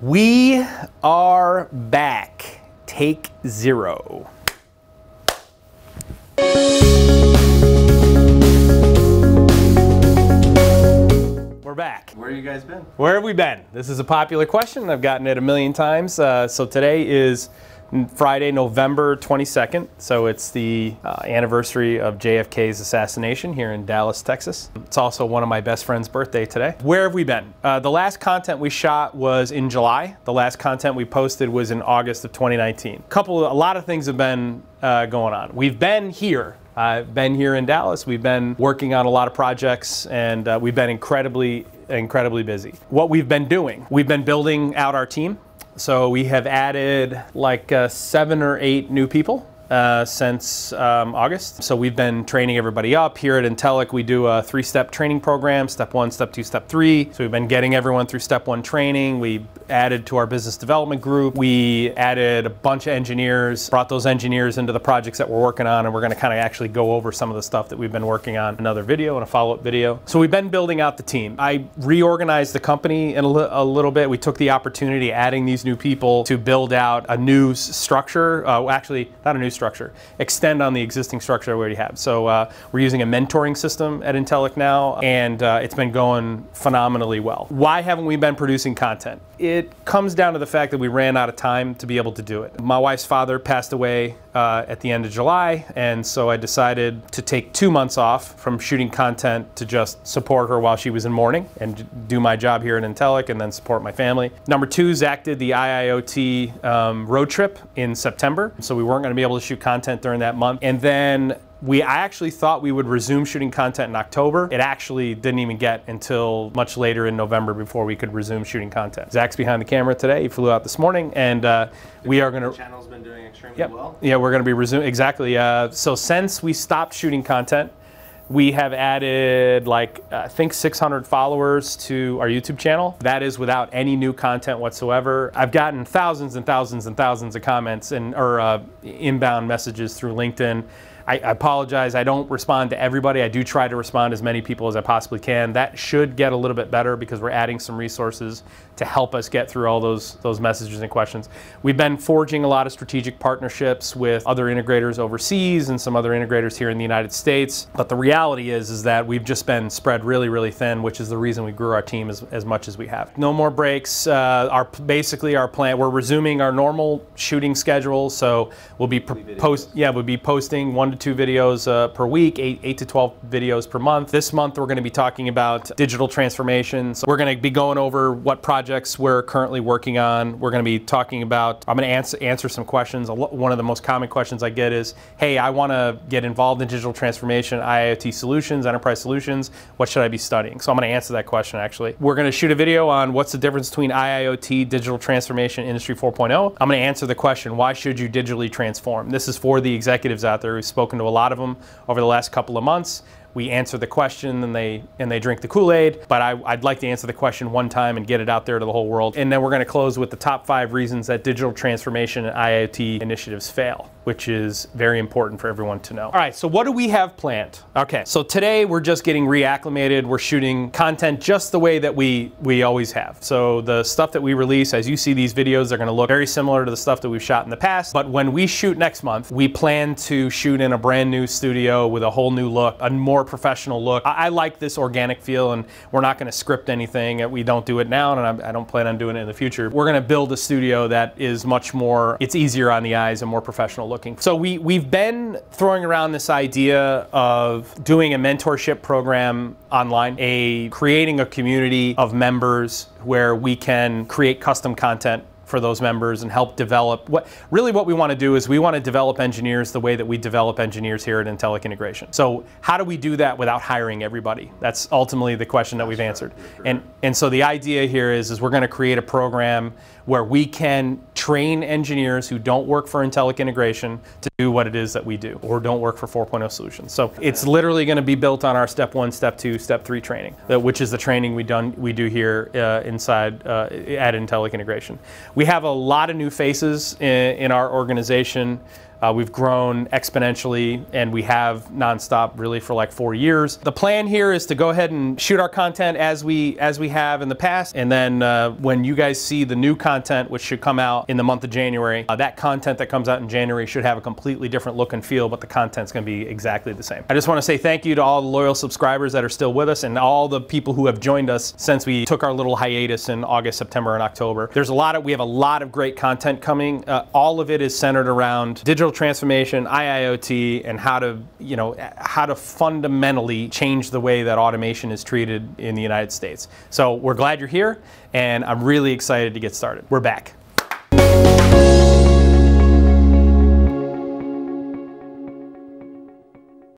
We are back. Take zero. We're back. Where you guys been? Where have we been? This is a popular question. I've gotten it a million times. Uh, so today is Friday, November 22nd. So it's the uh, anniversary of JFK's assassination here in Dallas, Texas. It's also one of my best friend's birthday today. Where have we been? Uh, the last content we shot was in July. The last content we posted was in August of 2019. A couple, a lot of things have been uh, going on. We've been here I've been here in Dallas. We've been working on a lot of projects and uh, we've been incredibly, incredibly busy. What we've been doing, we've been building out our team. So we have added like uh, seven or eight new people uh, since um, August. So we've been training everybody up. Here at Intellic, we do a three-step training program, step one, step two, step three. So we've been getting everyone through step one training. We added to our business development group. We added a bunch of engineers, brought those engineers into the projects that we're working on, and we're gonna kind of actually go over some of the stuff that we've been working on, in another video and a follow-up video. So we've been building out the team. I reorganized the company in a, li a little bit. We took the opportunity, adding these new people, to build out a new structure, uh, actually, not a new structure, extend on the existing structure we already have. So uh, we're using a mentoring system at Intellic now, and uh, it's been going phenomenally well. Why haven't we been producing content? It comes down to the fact that we ran out of time to be able to do it. My wife's father passed away uh, at the end of July, and so I decided to take two months off from shooting content to just support her while she was in mourning and do my job here at Intellic and then support my family. Number two, Zach did the IIoT um, road trip in September, so we weren't going to be able to shoot content during that month. And then we I actually thought we would resume shooting content in October. It actually didn't even get until much later in November before we could resume shooting content. Zach's behind the camera today. He flew out this morning, and uh, we are going to. Channel's been doing extremely Yep. well. Yeah, we're going to be resuming exactly. Uh, so since we stopped shooting content, we have added like I think 600 followers to our YouTube channel. That is without any new content whatsoever. I've gotten thousands and thousands and thousands of comments and or uh, inbound messages through LinkedIn. I, I apologize. I don't respond to everybody. I do try to respond to as many people as I possibly can. That should get a little bit better because we're adding some resources to help us get through all those those messages and questions. We've been forging a lot of strategic partnerships with other integrators overseas and some other integrators here in the United States. But the reality is is that we've just been spread really really thin, which is the reason we grew our team as, as much as we have. No more breaks. Uh, our basically our plan. We're resuming our normal shooting schedule, so we'll be post yeah we'll be posting one to two videos uh, per week, eight eight to twelve videos per month. This month we're going to be talking about digital transformation. So we're going to be going over what projects we're currently working on. We're going to be talking about. I'm going to answer answer some questions. One of the most common questions I get is, "Hey, I want to get involved in digital transformation, IoT solutions, enterprise solutions. What should I be studying?" So I'm going to answer that question. Actually, we're going to shoot a video on what's the difference between IIoT, digital transformation, industry 4.0. I'm going to answer the question, "Why should you digitally transform?" This is for the executives out there. We've spoken to a lot of them over the last couple of months we answer the question and they and they drink the Kool-Aid. But I, I'd like to answer the question one time and get it out there to the whole world. And then we're going to close with the top five reasons that digital transformation and IoT initiatives fail, which is very important for everyone to know. All right, so what do we have planned? Okay, so today we're just getting reacclimated. We're shooting content just the way that we we always have. So the stuff that we release, as you see these videos, they're going to look very similar to the stuff that we've shot in the past. But when we shoot next month, we plan to shoot in a brand new studio with a whole new look, a more professional look. I, I like this organic feel, and we're not going to script anything. We don't do it now, and I, I don't plan on doing it in the future. We're going to build a studio that is much more, it's easier on the eyes and more professional looking. So we, we've been throwing around this idea of doing a mentorship program online, a creating a community of members where we can create custom content for those members and help develop what really what we want to do is we want to develop engineers the way that we develop engineers here at Intellic Integration. So how do we do that without hiring everybody? That's ultimately the question that we've answered. And and so the idea here is is we're going to create a program where we can train engineers who don't work for Intellic Integration to do what it is that we do or don't work for 4.0 solutions. So it's literally going to be built on our step 1, step 2, step 3 training, which is the training we done we do here uh, inside uh, at Intellic Integration. We have a lot of new faces in, in our organization. Uh, we've grown exponentially and we have nonstop really for like four years. The plan here is to go ahead and shoot our content as we as we have in the past, and then uh, when you guys see the new content, which should come out in the month of January, uh, that content that comes out in January should have a completely different look and feel, but the content's going to be exactly the same. I just want to say thank you to all the loyal subscribers that are still with us and all the people who have joined us since we took our little hiatus in August, September, and October. There's a lot of we have a lot of great content coming. Uh, all of it is centered around digital transformation, IIoT, and how to you know how to fundamentally change the way that automation is treated in the United States. So we're glad you're here, and I'm really excited to get started. We're back.